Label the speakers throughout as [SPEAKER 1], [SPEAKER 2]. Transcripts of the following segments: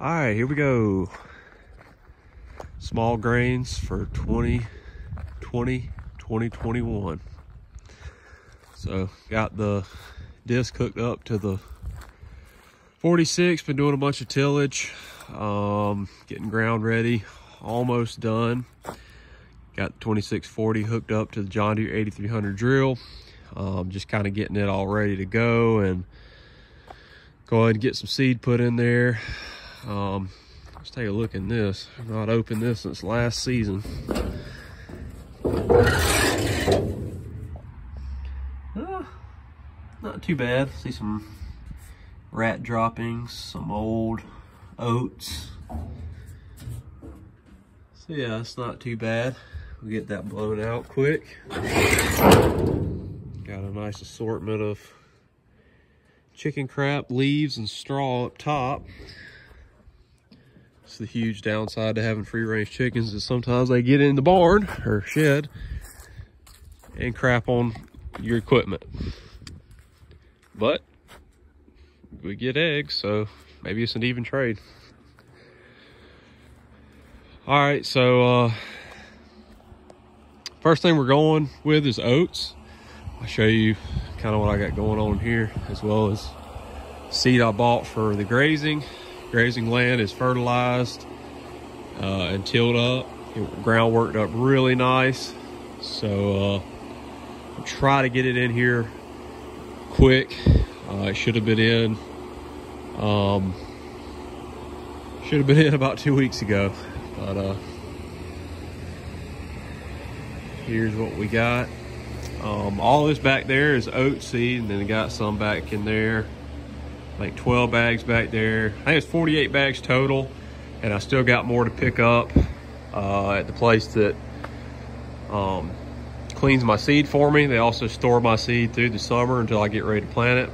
[SPEAKER 1] All right, here we go. Small grains for 2020, 2021. So got the disc hooked up to the 46, been doing a bunch of tillage, um, getting ground ready, almost done. Got the 2640 hooked up to the John Deere 8300 drill. Um, just kind of getting it all ready to go and go ahead and get some seed put in there. Um, let's take a look in this. I've not opened this since last season. Uh, not too bad. See some rat droppings, some old oats. So yeah, it's not too bad. We'll get that blown out quick. Got a nice assortment of chicken crap, leaves, and straw up top. It's the huge downside to having free range chickens is sometimes they get in the barn or shed and crap on your equipment. But we get eggs, so maybe it's an even trade. All right, so uh, first thing we're going with is oats. I'll show you kind of what I got going on here, as well as seed I bought for the grazing. Grazing land is fertilized uh, and tilled up. ground worked up really nice. So uh, I'll try to get it in here quick. Uh, it should have been in um, should have been in about two weeks ago, but uh, here's what we got. Um, all this back there is oat seed, and then got some back in there, like 12 bags back there. I think it's 48 bags total, and I still got more to pick up uh, at the place that um, cleans my seed for me. They also store my seed through the summer until I get ready to plant it.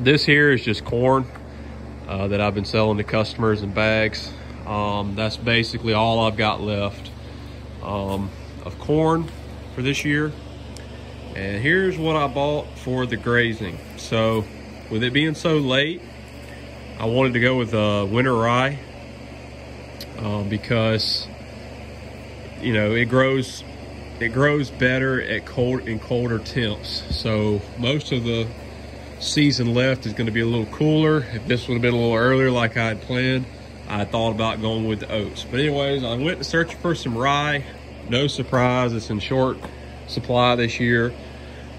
[SPEAKER 1] This here is just corn uh, that I've been selling to customers in bags. Um, that's basically all I've got left um, of corn for this year. And here's what I bought for the grazing. So with it being so late, I wanted to go with uh, winter rye um, because you know it grows it grows better at cold in colder temps. So most of the season left is going to be a little cooler. If this would have been a little earlier like I had planned, I thought about going with the oats. But anyways, I went to search for some rye. No surprise, it's in short supply this year.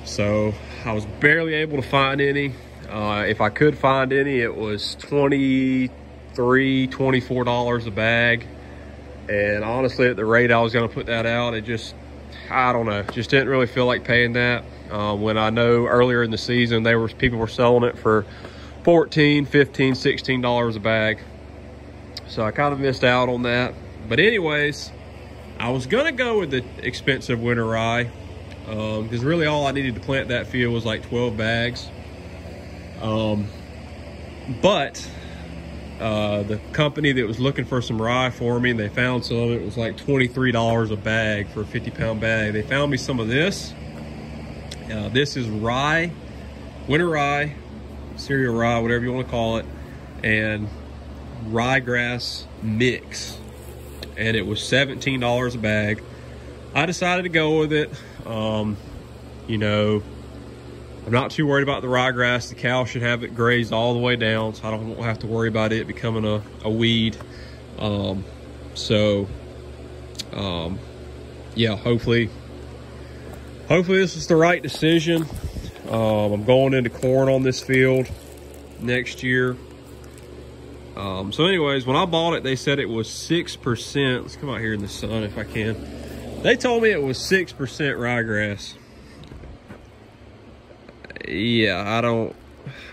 [SPEAKER 1] So I was barely able to find any. Uh, if I could find any, it was 23 $24 a bag. And honestly, at the rate I was going to put that out, it just, I don't know, just didn't really feel like paying that. Uh, when I know earlier in the season, they were people were selling it for 14 15 $16 a bag. So I kind of missed out on that. But anyways, I was going to go with the expensive winter rye because um, really all I needed to plant that field was like 12 bags. Um, but uh, the company that was looking for some rye for me, and they found some. It was like $23 a bag for a 50 pound bag. They found me some of this. Uh, this is rye, winter rye, cereal rye, whatever you want to call it, and ryegrass mix. And it was $17 a bag. I decided to go with it. Um, you know, I'm not too worried about the ryegrass. The cow should have it grazed all the way down, so I don't have to worry about it becoming a, a weed. Um, so, um, yeah, hopefully hopefully this is the right decision. Um, I'm going into corn on this field next year. Um, so anyways, when I bought it, they said it was 6%. Let's come out here in the sun if I can. They told me it was 6% ryegrass. Yeah, I don't,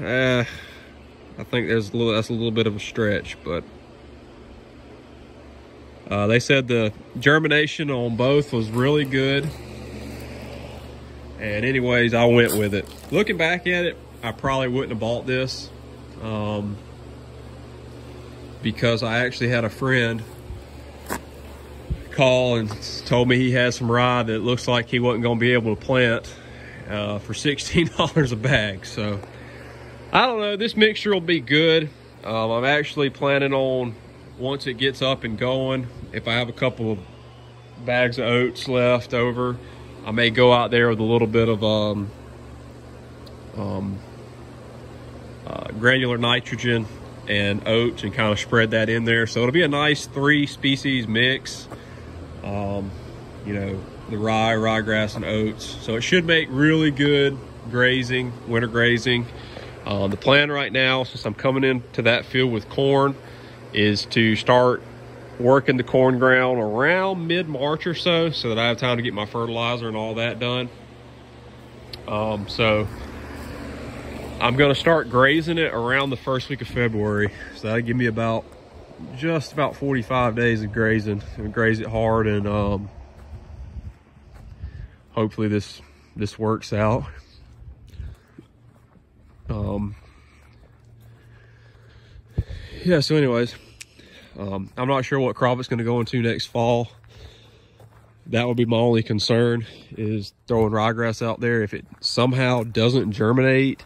[SPEAKER 1] uh, I think there's a little, that's a little bit of a stretch, but uh, they said the germination on both was really good. And anyways, I went with it. Looking back at it, I probably wouldn't have bought this um, because I actually had a friend call and told me he had some rye that looks like he wasn't going to be able to plant uh, for $16 a bag. So I don't know, this mixture will be good. Um, I'm actually planning on, once it gets up and going, if I have a couple of bags of oats left over, I may go out there with a little bit of um, um, uh, granular nitrogen and oats and kind of spread that in there. So it'll be a nice three species mix. Um, you know, the rye, ryegrass, and oats. So it should make really good grazing, winter grazing. Um, the plan right now, since I'm coming into that field with corn, is to start working the corn ground around mid-March or so, so that I have time to get my fertilizer and all that done. Um, so I'm gonna start grazing it around the first week of February. So that'll give me about, just about 45 days of grazing and graze it hard and um, hopefully this, this works out. Um, yeah, so anyways, um, I'm not sure what crop it's going to go into next fall. That would be my only concern is throwing ryegrass out there. If it somehow doesn't germinate,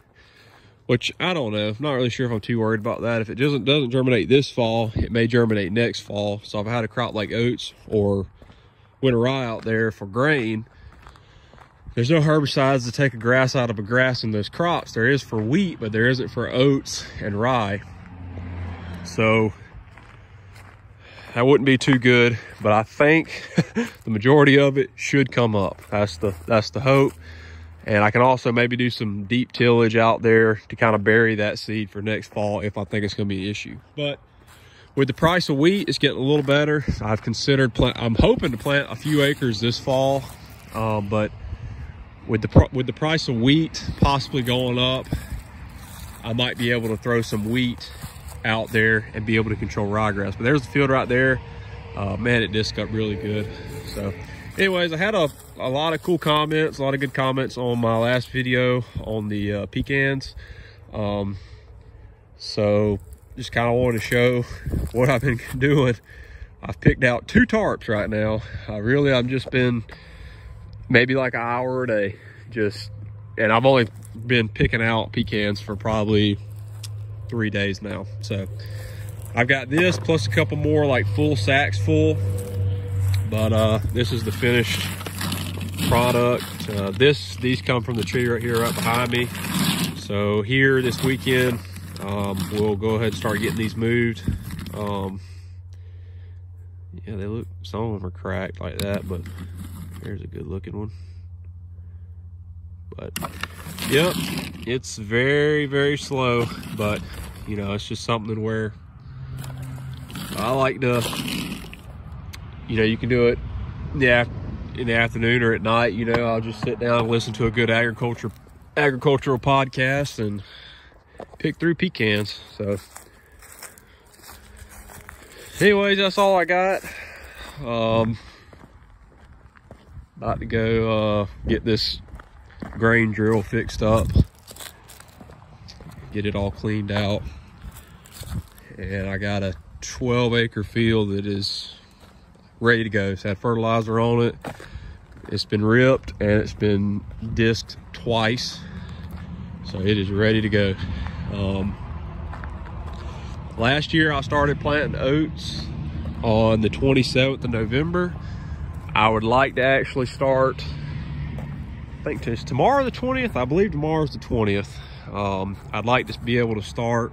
[SPEAKER 1] which I don't know. I'm not really sure if I'm too worried about that. If it doesn't doesn't germinate this fall, it may germinate next fall. So if I had a crop like oats or winter rye out there for grain, there's no herbicides to take a grass out of a grass in those crops. There is for wheat, but there isn't for oats and rye. So that wouldn't be too good, but I think the majority of it should come up. That's the that's the hope. And I can also maybe do some deep tillage out there to kind of bury that seed for next fall if I think it's going to be an issue. But with the price of wheat, it's getting a little better. I've considered plant. I'm hoping to plant a few acres this fall, um, but with the with the price of wheat possibly going up, I might be able to throw some wheat out there and be able to control ryegrass. But there's the field right there. Uh, man, it disc up really good. So anyways, I had a, a lot of cool comments, a lot of good comments on my last video on the uh, pecans. Um, so just kind of wanted to show what I've been doing. I've picked out two tarps right now. I really, I've just been maybe like an hour a day, just, and I've only been picking out pecans for probably three days now. So I've got this plus a couple more like full sacks full. But uh, this is the finished product. Uh, this These come from the tree right here right behind me. So here this weekend, um, we'll go ahead and start getting these moved. Um, yeah, they look, some of them are cracked like that, but here's a good looking one. But yep, it's very, very slow, but you know, it's just something where I like to, you know, you can do it yeah in the afternoon or at night, you know, I'll just sit down and listen to a good agriculture agricultural podcast and pick through pecans. So anyways, that's all I got. Um about to go uh get this grain drill fixed up. Get it all cleaned out. And I got a 12 acre field that is ready to go. It's had fertilizer on it. It's been ripped and it's been disked twice. So it is ready to go. Um, last year I started planting oats on the 27th of November I would like to actually start I think it's tomorrow the 20th. I believe tomorrow's the 20th. Um, I'd like to be able to start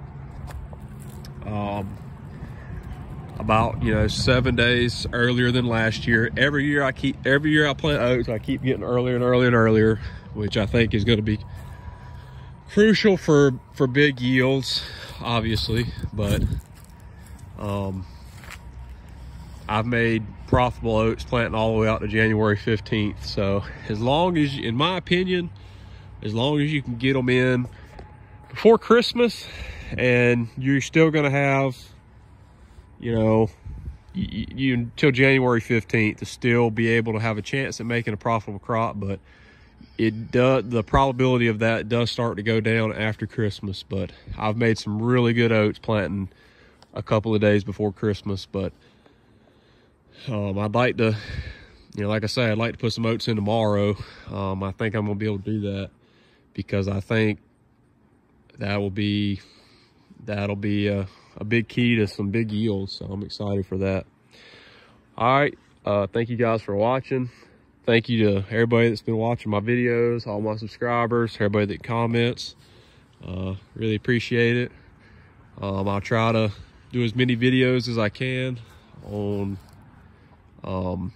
[SPEAKER 1] um, about, you know, seven days earlier than last year. Every year I keep, every year I plant oats, I keep getting earlier and earlier and earlier, which I think is going to be crucial for, for big yields, obviously, but um, I've made profitable oats planting all the way out to January 15th. So as long as, in my opinion, as long as you can get them in before Christmas and you're still going to have, you know, you, until January 15th to still be able to have a chance at making a profitable crop. But it does, the probability of that does start to go down after Christmas. But I've made some really good oats planting a couple of days before Christmas. But um, I'd like to, you know, like I say, I'd like to put some oats in tomorrow. Um, I think I'm to be able to do that because I think that will be that'll be a, a big key to some big yields. So I'm excited for that. All right. Uh, thank you guys for watching. Thank you to everybody that's been watching my videos, all my subscribers, everybody that comments. Uh, really appreciate it. Um, I'll try to do as many videos as I can on um,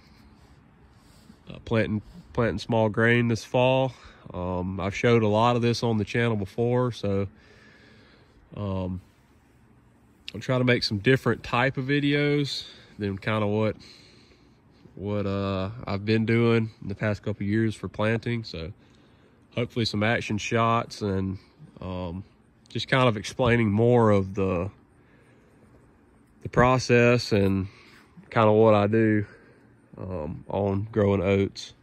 [SPEAKER 1] uh, planting planting small grain this fall. Um, I've showed a lot of this on the channel before, so um, I'll try to make some different type of videos than kind of what what uh, I've been doing in the past couple years for planting. So hopefully some action shots and um, just kind of explaining more of the the process and kind of what I do um, on growing oats.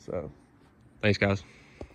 [SPEAKER 1] So thanks guys.